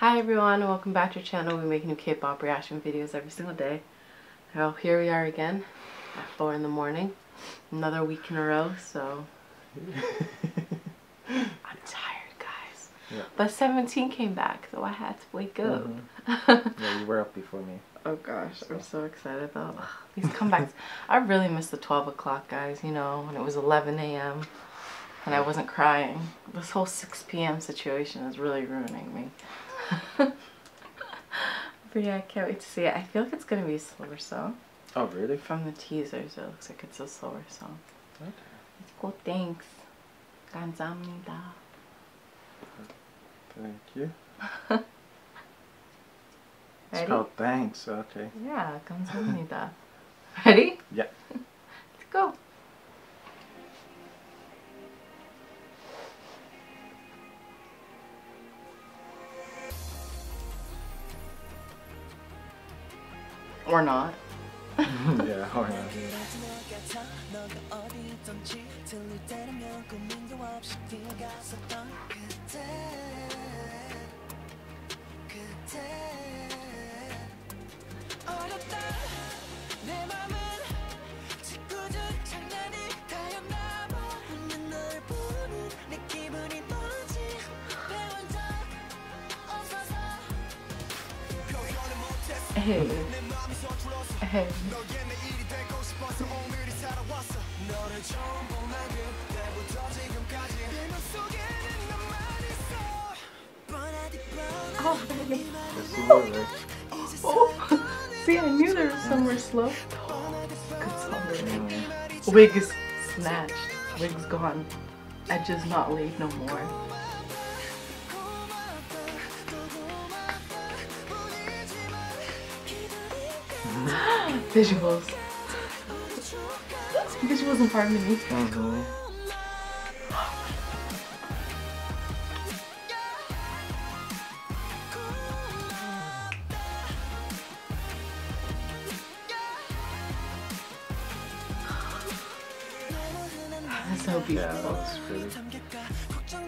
Hi everyone welcome back to our channel. We make new K-pop reaction videos every single day. Well, here we are again at 4 in the morning. Another week in a row, so... I'm tired, guys. Yeah. But 17 came back, so I had to wake up. Mhm. Yeah, you were up before me. oh gosh, I'm so excited though. Ugh, These comebacks. I really missed the 12 o'clock, guys, you know, when it was 11 a.m. and I wasn't crying. This whole 6 p.m. situation is really ruining me but yeah, I can't wait to see it. I feel like it's gonna be a slower song. Oh, really? From the teasers, it looks like it's a slower song. Okay. It's cool. Thanks. 감사합니다. Thank you. Ready? It's called thanks. Okay. Yeah, 감사합니다. Ready? Yeah. Let's go. Or not. yeah, or not. Hey. Oh, oh. See, I knew there was somewhere slow. Wig is snatched. Wig's gone. Edges not laid no more. Visuals. Visuals and harmony. Mhm. That's so Yeah, that beautiful. was pretty.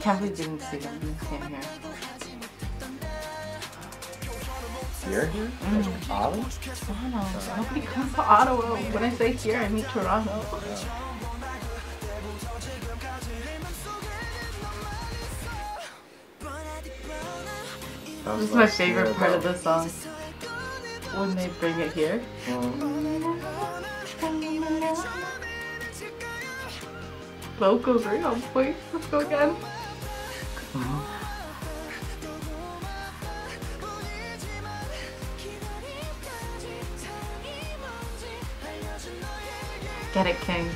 Can't believe you didn't see them. You came here. Here? Here? Mm. Ottawa? Toronto. Nobody comes to Ottawa. When I say here, I mean Toronto. That This is my favorite part of the song. When they bring it here. Mm. Vocals are on point. Let's go again. Get it, King.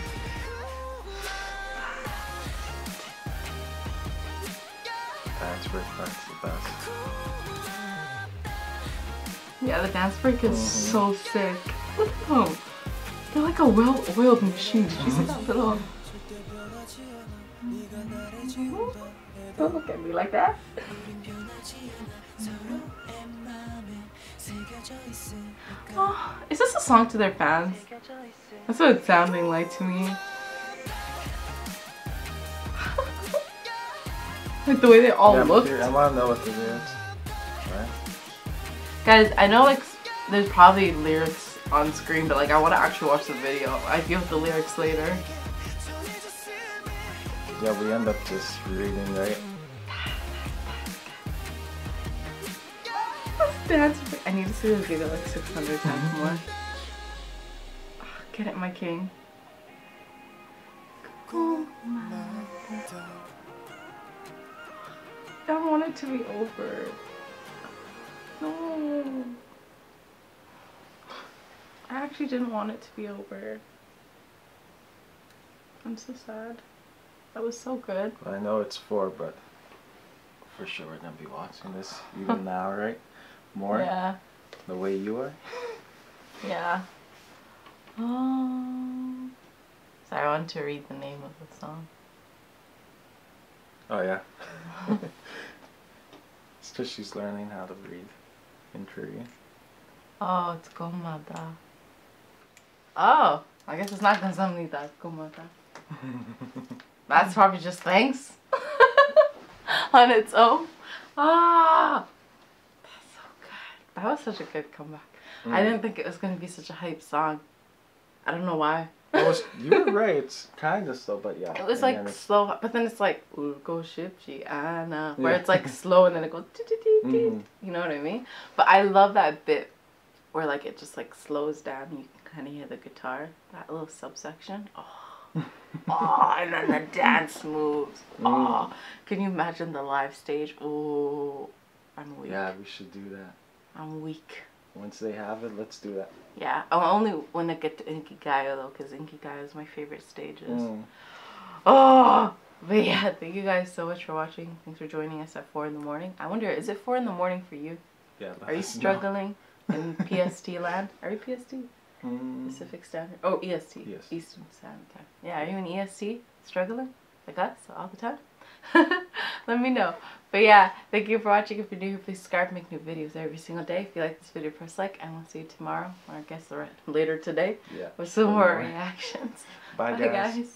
That's where that's the best. Yeah, the dance break is Mhm. so sick. Look at them. They're like a well-oiled machine. Did you see that little? Don't look at me like that. Oh, is this a song to their fans? That's what it's sounding like to me. like the way they all yeah, look. I want to know what the lyrics. Right? Guys, I know like there's probably lyrics on screen, but like I want to actually watch the video. I deal with the lyrics later. Yeah, we end up just reading, right? Dance. I need to see this video like 600 times more. Ah, Get it, my king. I don't want it to be over. No. I actually didn't want it to be over. I'm so sad. That was so good. I know it's four, but for sure we're gonna be watching this even now, right? More. Yeah. The way you are. yeah. Um, oh. So I want to read the name of the song. Oh yeah. it's just she's learning how to read in Korean. Oh, it's Gomada. Oh, I guess it's not gonna be that Gomada. That's probably just thanks on its own. Ah, that's so good. That was such a good comeback. Mm. I didn't think it was going to be such a hype song. I don't know why. Was, you were right. It's kind of slow, but yeah. It was like slow, but then it's like Urgo Shipji Anna, where yeah. it's like slow and then it goes. Dee, dee, dee, mm -hmm. You know what I mean? But I love that bit where like it just like slows down. You can kind of hear the guitar, that little subsection. Oh. oh, and then the dance moves. Oh, can you imagine the live stage? Oh, I'm weak. Yeah, we should do that. I'm weak. Once they have it, let's do that. Yeah, oh, only when I get to Inkigayo though, because Inkigayo is my favorite stages. Mm. Oh, but yeah, thank you guys so much for watching. Thanks for joining us at four in the morning. I wonder, is it four in the morning for you? Yeah. Are you struggling in PST land? Are you PST? Mm. Pacific Standard? Oh, EST. Yes. Eastern Standard Time. Yeah, are you in EST? Struggling? Like us? All the time? Let me know. But yeah, thank you for watching. If you're new, please subscribe. Make new videos every single day. If you like this video, press like. And we'll see you tomorrow, or I guess later today, Yeah. with some more reactions. Bye, Bye, guys. guys.